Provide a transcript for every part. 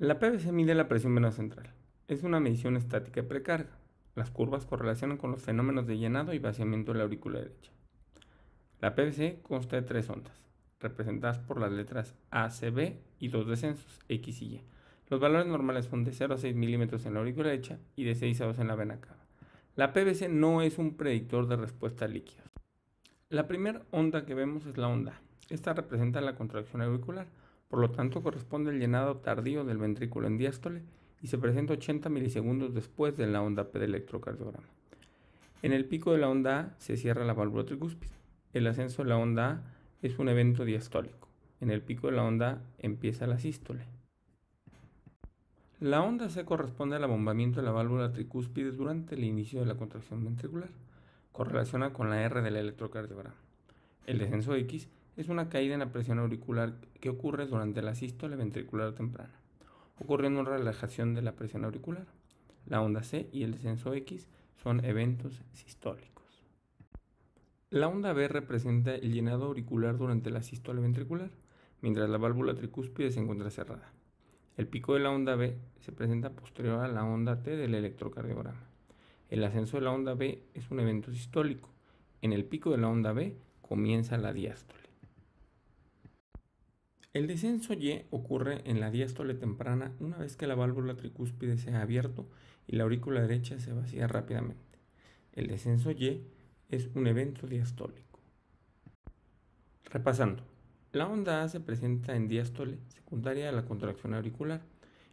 La PVC mide la presión venosa central. Es una medición estática de precarga. Las curvas correlacionan con los fenómenos de llenado y vaciamiento de la aurícula derecha. La PVC consta de tres ondas, representadas por las letras A, C, B y dos descensos, X y Y. Los valores normales son de 0 a 6 milímetros en la aurícula derecha y de 6 a 2 en la vena cava. La PVC no es un predictor de respuesta líquida. La primera onda que vemos es la onda A. Esta representa la contracción auricular, por lo tanto corresponde al llenado tardío del ventrículo en diástole y se presenta 80 milisegundos después de la onda P del electrocardiograma. En el pico de la onda A se cierra la válvula tricúspide. El ascenso de la onda A es un evento diastólico. En el pico de la onda A empieza la sístole. La onda C corresponde al abombamiento de la válvula tricúspide durante el inicio de la contracción ventricular. Correlaciona con la R del electrocardiograma. El descenso X es una caída en la presión auricular que ocurre durante la sístole ventricular temprana ocurriendo una relajación de la presión auricular. La onda C y el descenso X son eventos sistólicos. La onda B representa el llenado auricular durante la sístole ventricular, mientras la válvula tricúspide se encuentra cerrada. El pico de la onda B se presenta posterior a la onda T del electrocardiograma. El ascenso de la onda B es un evento sistólico. En el pico de la onda B comienza la diástole. El descenso Y ocurre en la diástole temprana una vez que la válvula tricúspide se ha abierto y la aurícula derecha se vacía rápidamente. El descenso Y es un evento diastólico. Repasando, la onda A se presenta en diástole secundaria a la contracción auricular.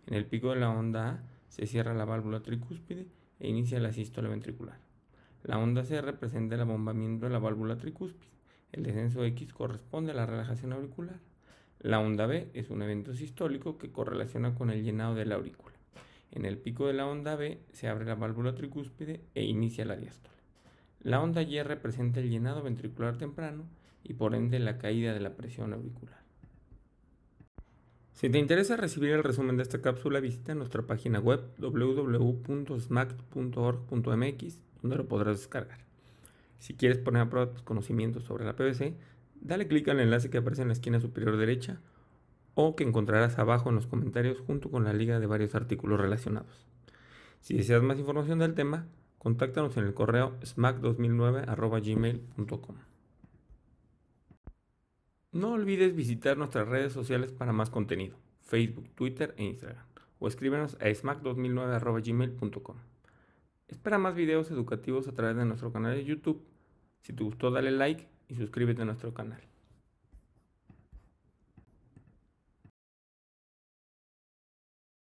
En el pico de la onda A se cierra la válvula tricúspide e inicia la sístole ventricular. La onda C representa el abombamiento de la válvula tricúspide. El descenso X corresponde a la relajación auricular. La onda B es un evento sistólico que correlaciona con el llenado de la aurícula. En el pico de la onda B se abre la válvula tricúspide e inicia la diástole. La onda Y representa el llenado ventricular temprano y por ende la caída de la presión auricular. Si te interesa recibir el resumen de esta cápsula, visita nuestra página web www.smact.org.mx donde lo podrás descargar. Si quieres poner a prueba tus conocimientos sobre la PVC, Dale clic al enlace que aparece en la esquina superior derecha o que encontrarás abajo en los comentarios junto con la liga de varios artículos relacionados. Si deseas más información del tema, contáctanos en el correo smack2009.gmail.com. No olvides visitar nuestras redes sociales para más contenido, Facebook, Twitter e Instagram, o escríbenos a smack2009.gmail.com. Espera más videos educativos a través de nuestro canal de YouTube. Si te gustó, dale like y suscríbete a nuestro canal.